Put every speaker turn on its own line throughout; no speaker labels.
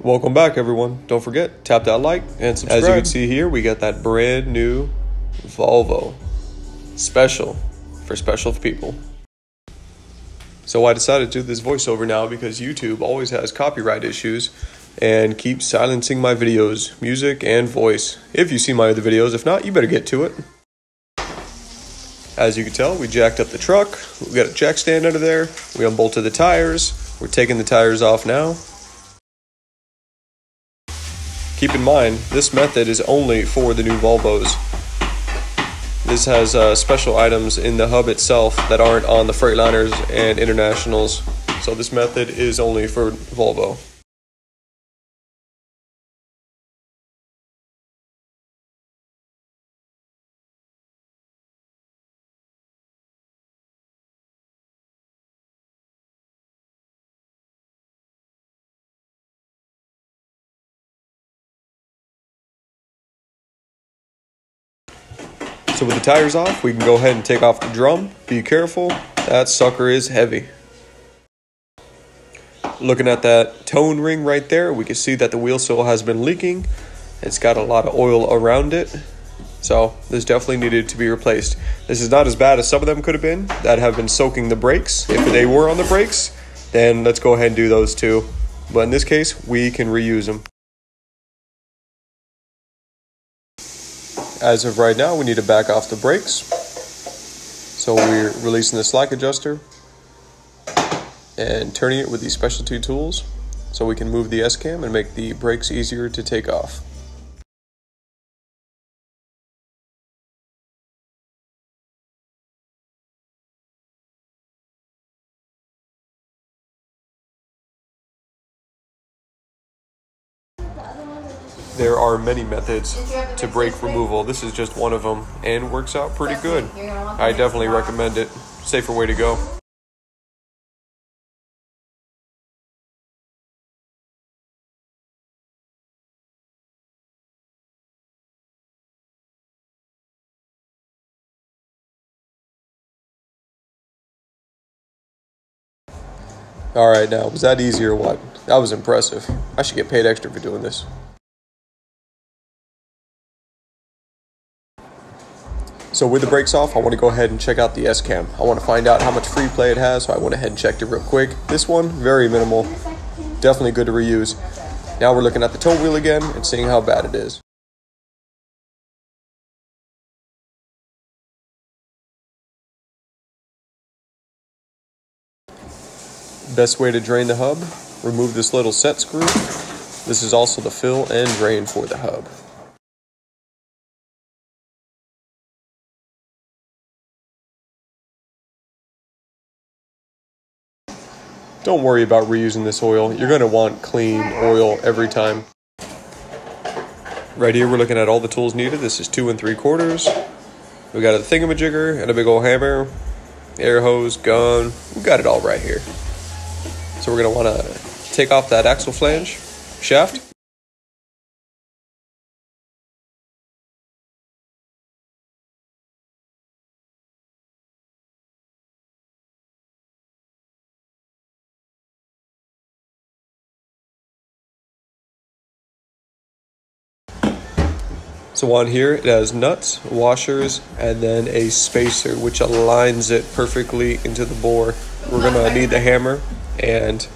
Welcome back, everyone. Don't forget, tap that like and subscribe. As you can see here, we got that brand new Volvo. Special for special people. So I decided to do this voiceover now because YouTube always has copyright issues and keeps silencing my videos, music, and voice. If you see my other videos, if not, you better get to it. As you can tell, we jacked up the truck. We got a jack stand under there. We unbolted the tires. We're taking the tires off now. Keep in mind, this method is only for the new Volvos. This has uh, special items in the hub itself that aren't on the Freightliners and Internationals. So this method is only for Volvo. So with the tires off, we can go ahead and take off the drum. Be careful, that sucker is heavy. Looking at that tone ring right there, we can see that the wheel seal has been leaking. It's got a lot of oil around it. So this definitely needed to be replaced. This is not as bad as some of them could have been that have been soaking the brakes. If they were on the brakes, then let's go ahead and do those too. But in this case, we can reuse them. As of right now, we need to back off the brakes. So we're releasing the slack adjuster and turning it with these specialty tools so we can move the S-cam and make the brakes easier to take off. There are many methods to brake removal. This is just one of them and works out pretty good. I definitely recommend it. Safer way to go. All right, now, was that easy or what? That was impressive. I should get paid extra for doing this. So with the brakes off, I want to go ahead and check out the S-Cam. I want to find out how much free play it has, so I went ahead and checked it real quick. This one, very minimal. Definitely good to reuse. Now we're looking at the tone wheel again and seeing how bad it is. Best way to drain the hub, remove this little set screw. This is also the fill and drain for the hub. Don't worry about reusing this oil. You're going to want clean oil every time. Right here, we're looking at all the tools needed. This is two and three quarters. We got a thingamajigger and a big old hammer, air hose, gun. We got it all right here. So we're going to want to take off that axle flange shaft. So on here it has nuts, washers, and then a spacer which aligns it perfectly into the bore. We're gonna need the hammer and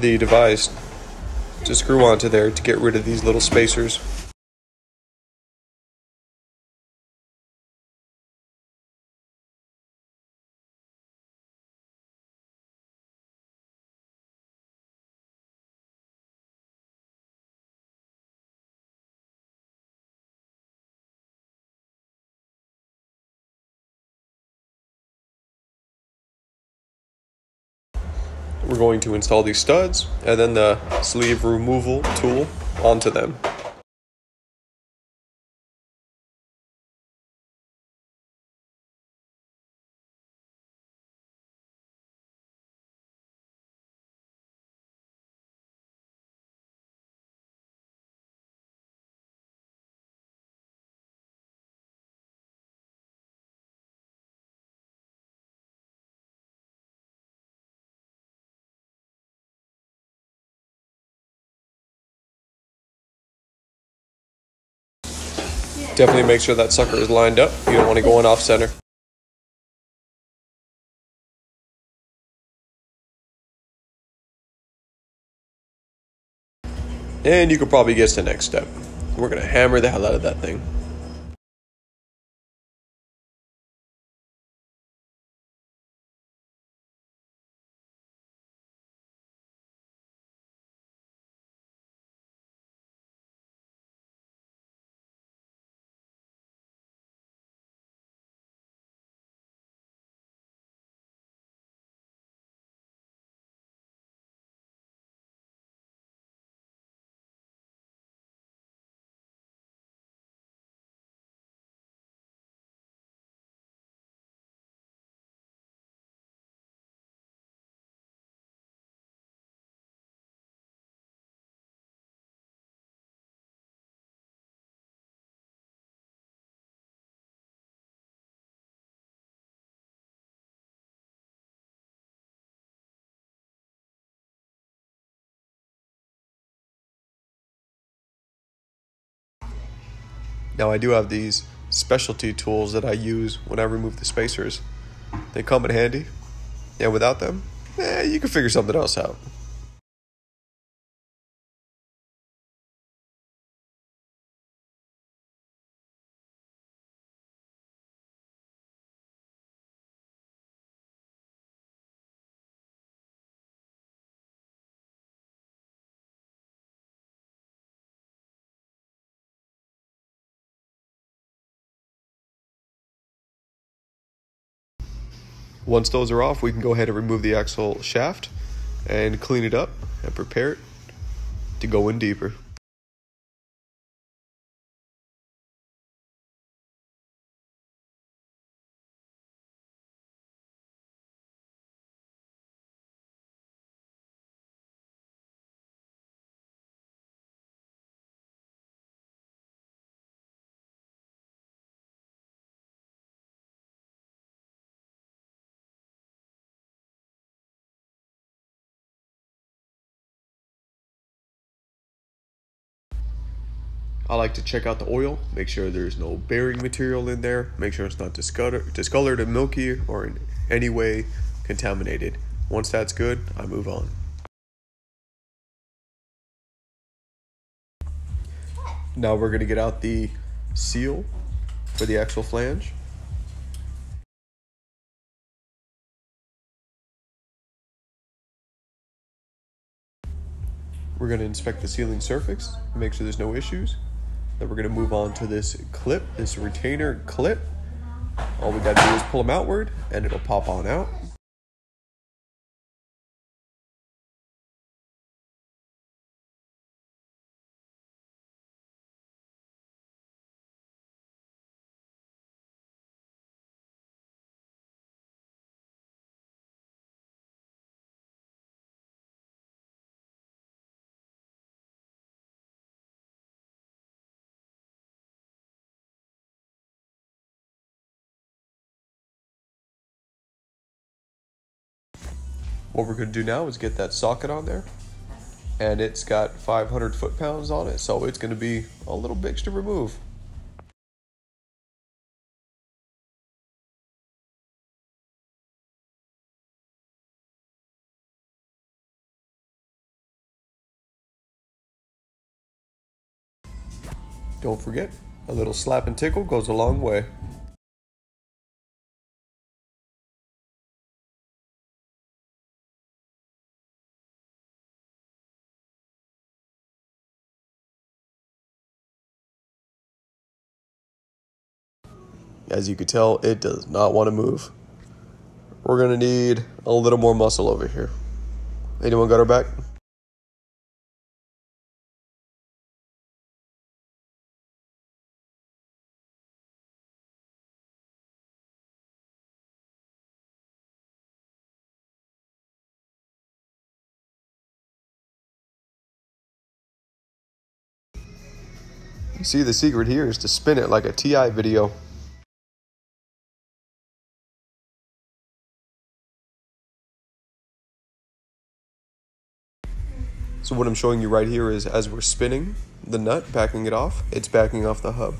the device to screw onto there to get rid of these little spacers. We're going to install these studs and then the sleeve removal tool onto them. Definitely make sure that sucker is lined up. You don't want to go in off center. And you could probably guess the next step. We're going to hammer the hell out of that thing. Now I do have these specialty tools that I use when I remove the spacers. They come in handy, and without them, eh, you can figure something else out. Once those are off, we can go ahead and remove the axle shaft and clean it up and prepare it to go in deeper. I like to check out the oil, make sure there's no bearing material in there, make sure it's not discolored, discolored and milky or in any way contaminated. Once that's good, I move on. Now we're going to get out the seal for the axle flange. We're going to inspect the sealing surface, make sure there's no issues. Then we're gonna move on to this clip, this retainer clip. All we gotta do is pull them outward and it'll pop on out. What we're going to do now is get that socket on there. And it's got 500 foot-pounds on it, so it's going to be a little bitch to remove. Don't forget, a little slap and tickle goes a long way. As you can tell, it does not want to move. We're going to need a little more muscle over here. Anyone got our back? See, the secret here is to spin it like a TI video. So what I'm showing you right here is as we're spinning the nut, backing it off, it's backing off the hub.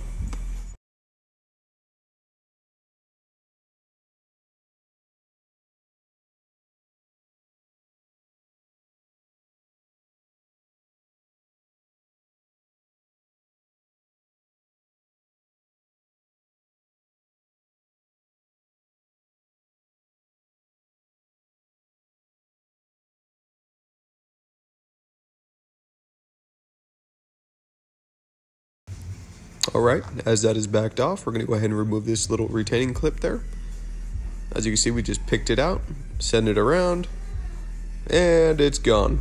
Alright, as that is backed off, we're going to go ahead and remove this little retaining clip there. As you can see, we just picked it out, send it around, and it's gone.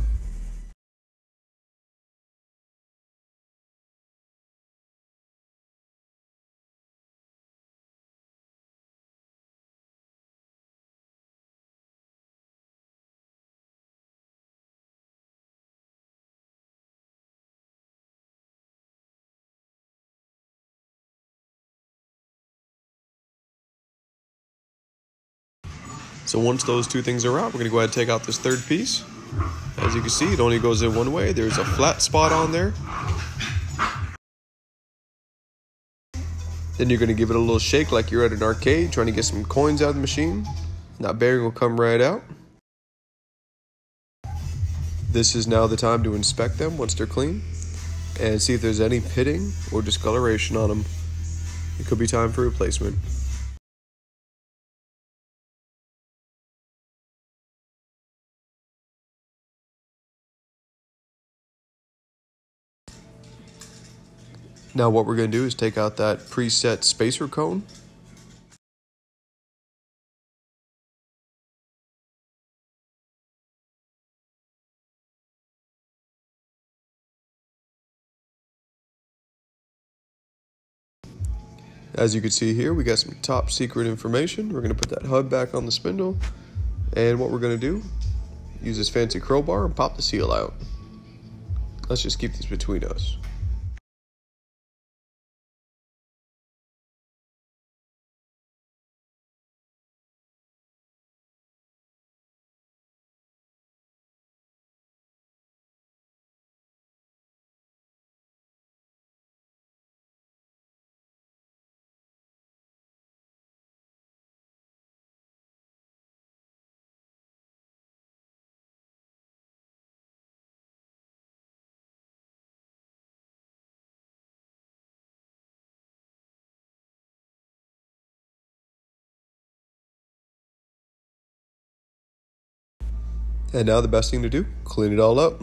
So once those two things are out, we're to go ahead and take out this third piece. As you can see, it only goes in one way. There's a flat spot on there. Then you're to give it a little shake like you're at an arcade trying to get some coins out of the machine. And that bearing will come right out. This is now the time to inspect them once they're clean and see if there's any pitting or discoloration on them. It could be time for replacement. Now what we're going to do is take out that preset spacer cone. As you can see here, we got some top secret information. We're going to put that hub back on the spindle. And what we're going to do, use this fancy crowbar and pop the seal out. Let's just keep this between us. And now the best thing to do, clean it all up.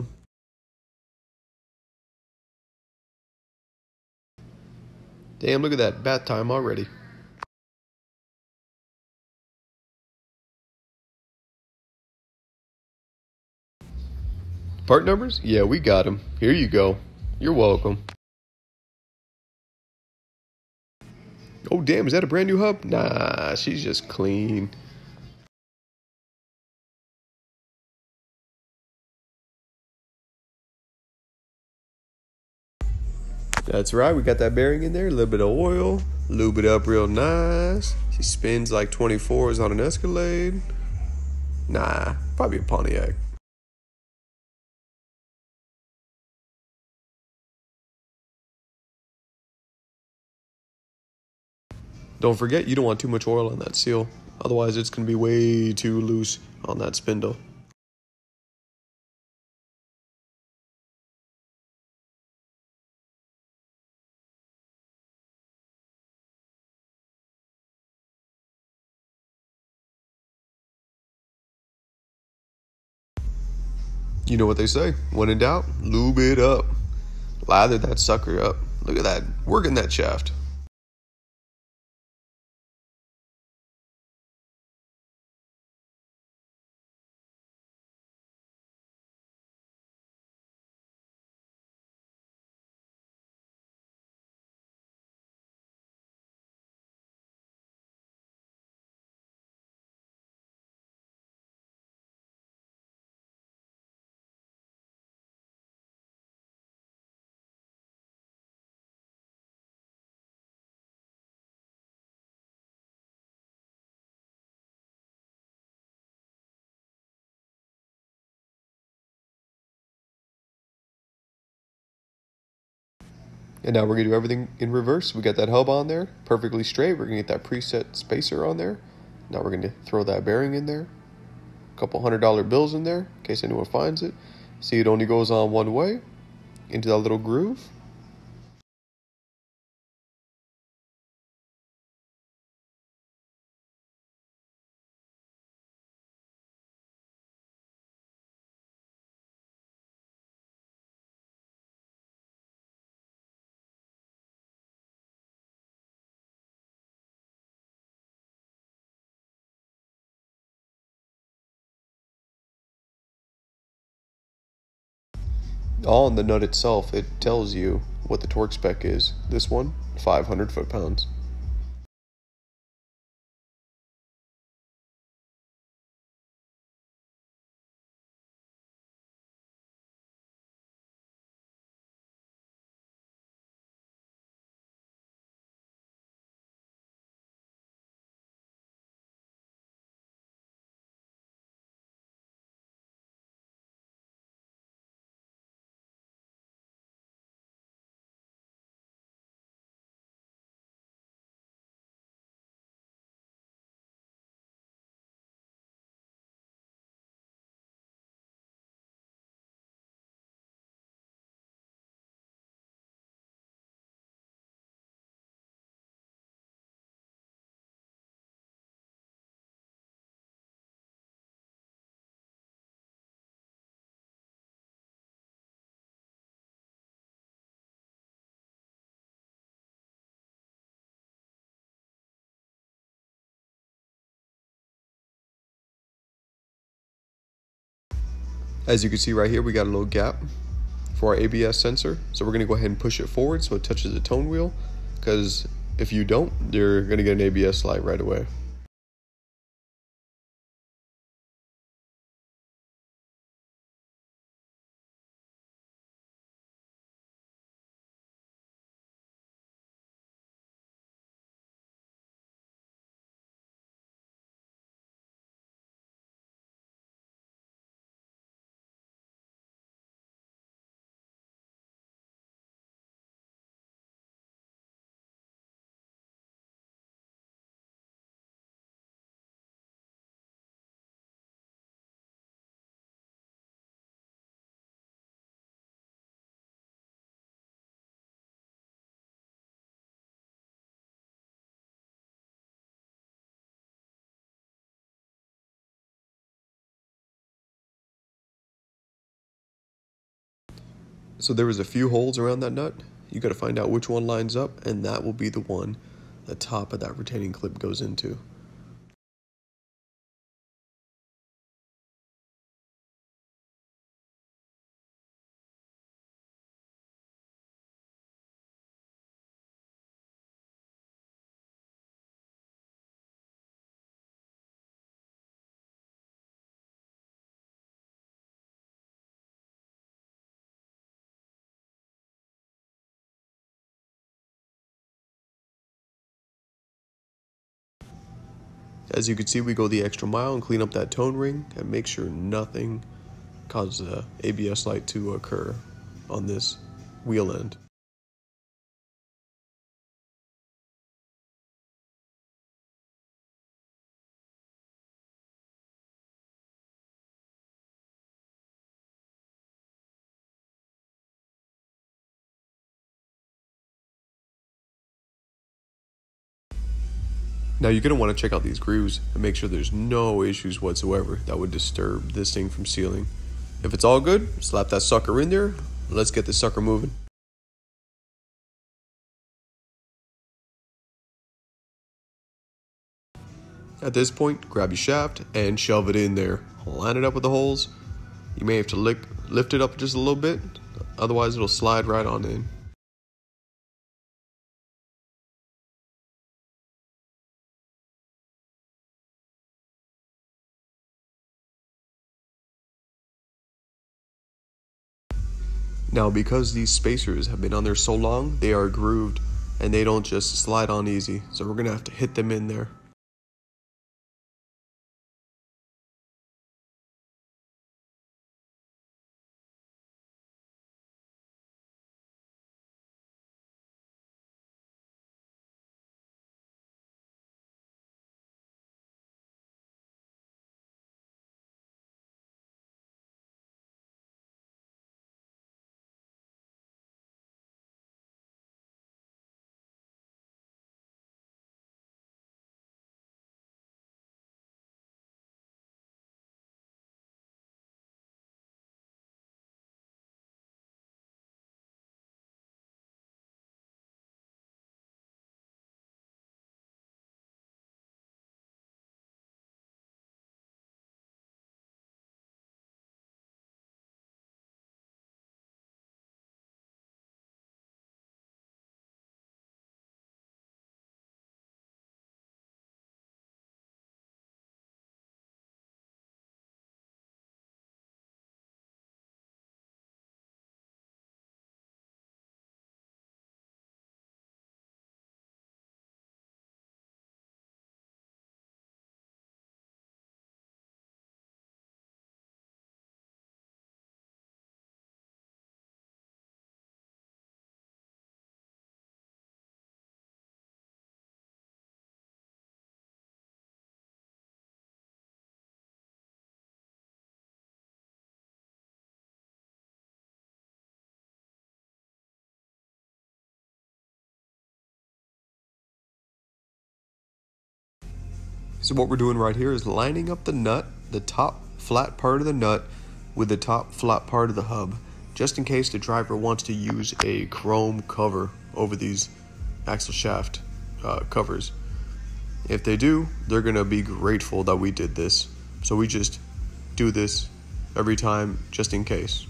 Damn, look at that bath time already. Part numbers? Yeah, we got them. Here you go. You're welcome. Oh, damn, is that a brand new hub? Nah, she's just clean. That's right, we got that bearing in there, a little bit of oil, lube it up real nice. She spins like 24s on an Escalade. Nah, probably a Pontiac. Don't forget, you don't want too much oil on that seal. Otherwise, it's going to be way too loose on that spindle. You know what they say. When in doubt, lube it up. Lather that sucker up. Look at that. Working that shaft. And now we're gonna do everything in reverse. We got that hub on there, perfectly straight. We're gonna get that preset spacer on there. Now we're gonna throw that bearing in there. A couple hundred dollar bills in there, in case anyone finds it. See, it only goes on one way, into that little groove. On the nut itself, it tells you what the torque spec is. This one, 500 foot-pounds. As you can see right here, we got a little gap for our ABS sensor. So we're gonna go ahead and push it forward so it touches the tone wheel. Because if you don't, you're gonna get an ABS light right away. So there was a few holes around that nut. You got to find out which one lines up, and that will be the one the top of that retaining clip goes into. As you can see, we go the extra mile and clean up that tone ring and make sure nothing causes a ABS light to occur on this wheel end. Now you're going to want to check out these grooves and make sure there's no issues whatsoever that would disturb this thing from sealing. If it's all good, slap that sucker in there. Let's get this sucker moving. At this point, grab your shaft and shove it in there. Line it up with the holes. You may have to lick, lift it up just a little bit, otherwise it'll slide right on in. Now, because these spacers have been on there so long, they are grooved and they don't just slide on easy. So we're to have to hit them in there. So what we're doing right here is lining up the nut, the top flat part of the nut with the top flat part of the hub, just in case the driver wants to use a chrome cover over these axle shaft uh, covers. If they do, they're to be grateful that we did this. So we just do this every time just in case.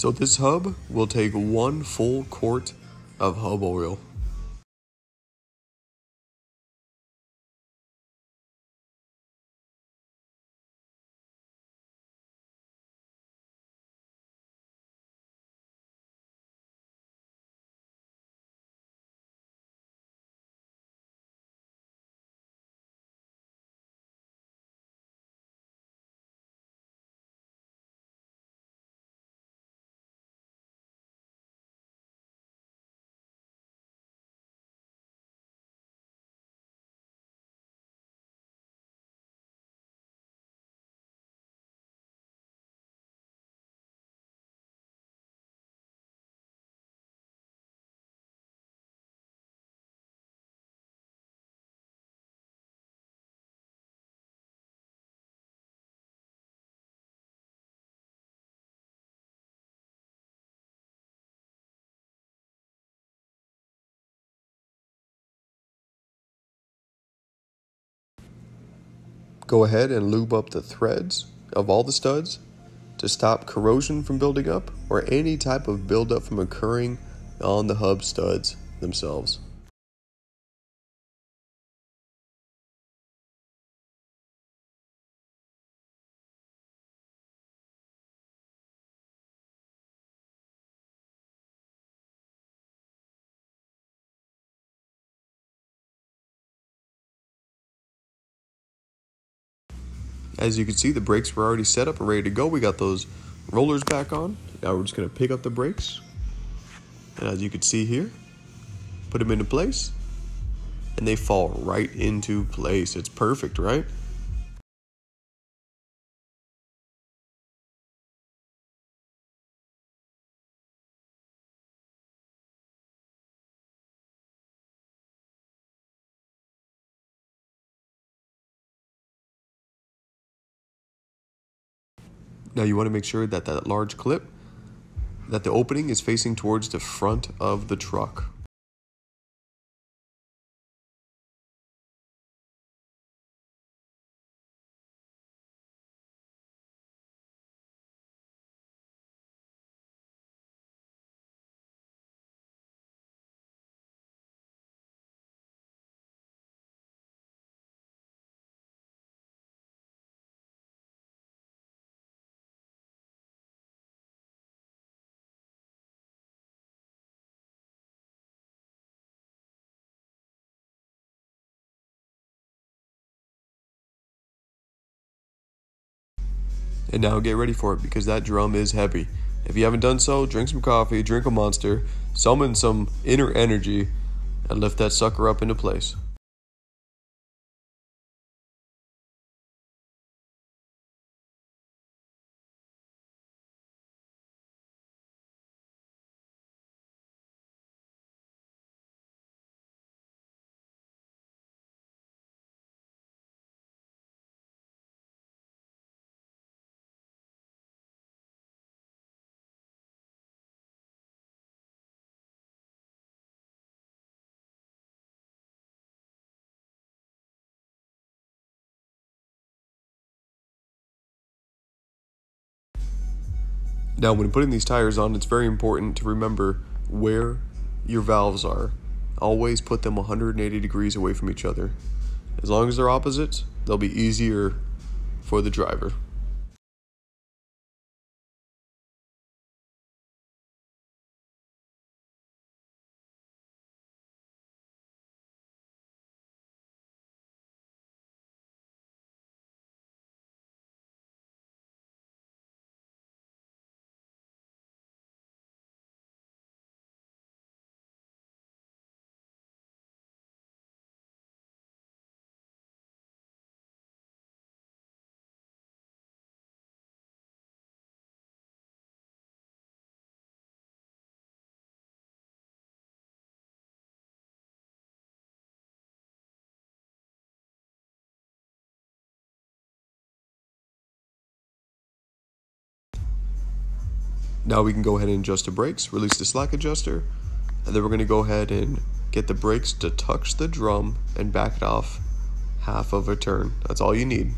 So this hub will take one full quart of hub oil. Go ahead and lube up the threads of all the studs to stop corrosion from building up or any type of buildup from occurring on the hub studs themselves. As you can see, the brakes were already set up and ready to go. We got those rollers back on. Now we're just gonna pick up the brakes. And as you can see here, put them into place and they fall right into place. It's perfect, right? Now you want to make sure that that large clip, that the opening is facing towards the front of the truck. And now get ready for it because that drum is heavy. If you haven't done so, drink some coffee, drink a monster, summon some inner energy, and lift that sucker up into place. Now, when putting these tires on, it's very important to remember where your valves are. Always put them 180 degrees away from each other. As long as they're opposites, they'll be easier for the driver. Now we can go ahead and adjust the brakes, release the slack adjuster, and then we're going to go ahead and get the brakes to touch the drum and back it off half of a turn. That's all you need.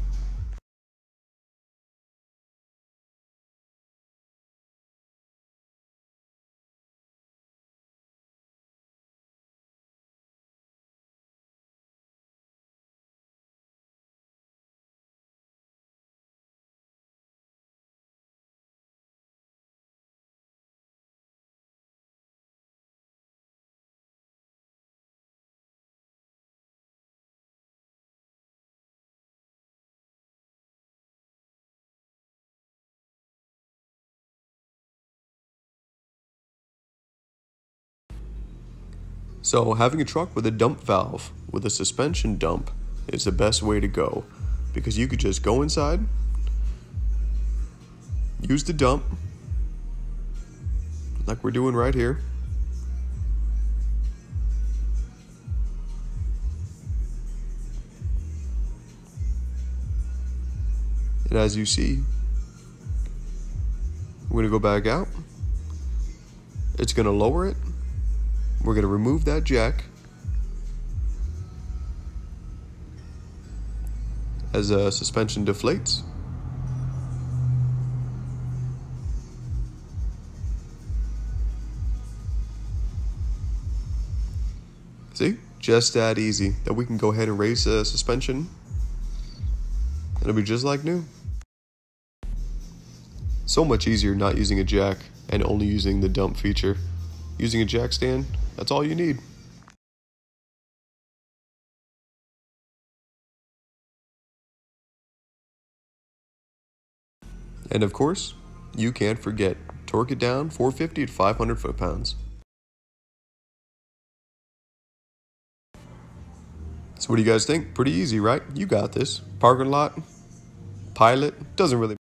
So having a truck with a dump valve with a suspension dump is the best way to go because you could just go inside, use the dump like we're doing right here. And as you see, we're to go back out. It's going to lower it we're going to remove that jack as a suspension deflates. See, just that easy that we can go ahead and raise the suspension. It'll be just like new. So much easier not using a jack and only using the dump feature. Using a jack stand that's all you need. And of course, you can't forget torque it down 450 to 500 foot pounds. So what do you guys think? Pretty easy, right? You got this. Parking lot, pilot, doesn't really